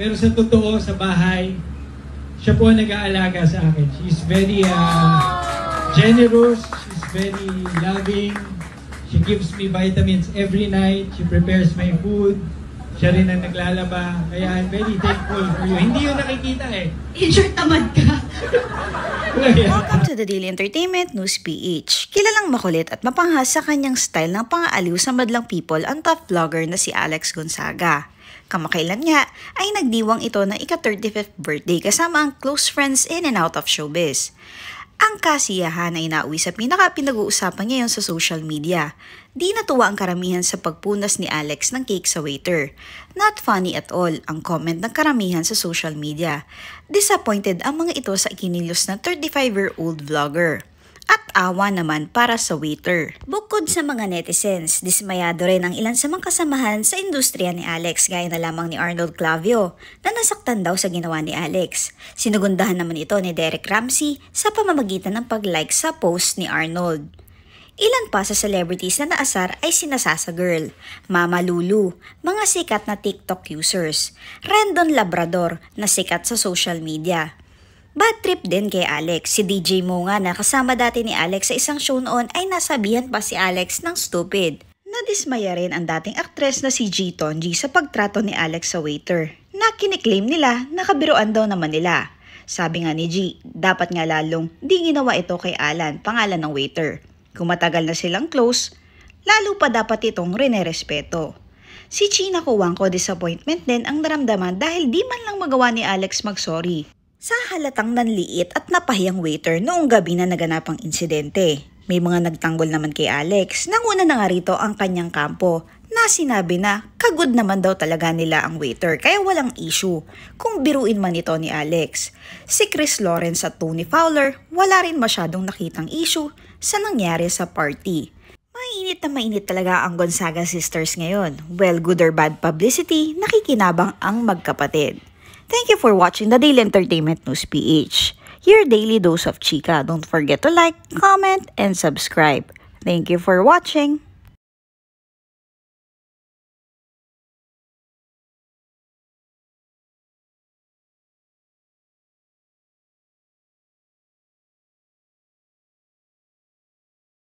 Pero sa totoo, sa bahay, siya po ang nag-aalaga sa akin. She's very uh, generous, she's very loving, she gives me vitamins every night, she prepares my food, siya rin ang naglalaba. Kaya I'm very thankful for you. Hindi yun nakikita eh. In short, tamad ka. Welcome to the Daily Entertainment News PH. Kilalang makulit at mapanghas sa kanyang style ng pangaaliw sa madlang people ang top vlogger na si Alex Gonzaga. Kamakailan nga ay nagdiwang ito ng ika-35th birthday kasama ang close friends in and out of showbiz. Ang kasiyahan ay nauwi sa pinaka-pinag-uusapan ngayon sa social media. Di natuwa ang karamihan sa pagpunas ni Alex ng cake sa waiter. Not funny at all ang comment ng karamihan sa social media. Disappointed ang mga ito sa ikinilos ng 35-year-old vlogger at awa naman para sa waiter. Bukod sa mga netizens, dismayado rin ang ilan sa mga kasamahan sa industriya ni Alex gaya na lamang ni Arnold Clavio na nasaktan daw sa ginawa ni Alex. Sinugundahan naman ito ni Derek Ramsey sa pamamagitan ng pag-like sa post ni Arnold. Ilan pa sa celebrities na naasar ay sinasasa girl, Mama Lulu, mga sikat na TikTok users, Rendon Labrador na sikat sa social media, Bad trip din kay Alex. Si DJ Mo nga na kasama dati ni Alex sa isang show noon ay nasabihan pa si Alex ng stupid. Nadismaya rin ang dating aktres na si G. Tonji sa pagtrato ni Alex sa waiter. Na kiniklaim nila nakabiroan daw naman nila. Sabi nga ni G, dapat nga lalong di ginawa ito kay Alan, pangalan ng waiter. Kung matagal na silang close, lalo pa dapat itong rinerespeto. Si China Kuwang ko disappointment din ang naramdaman dahil di man lang magawa ni Alex mag-sorry. Sa halatang nanliit at napahiyang waiter noong gabi na naganapang insidente. May mga nagtanggol naman kay Alex. Nanguna na nga rito ang kanyang kampo na sinabi na kagod naman daw talaga nila ang waiter kaya walang issue kung biruin man ito ni Alex. Si Chris Lawrence at Tony Fowler wala rin masyadong nakitang issue sa nangyari sa party. Mainit na mainit talaga ang Gonzaga sisters ngayon. Well, good or bad publicity, nakikinabang ang magkapatid. Thank you for watching the Daily Entertainment News PH. Your daily dose of chika. Don't forget to like, comment, and subscribe. Thank you for watching.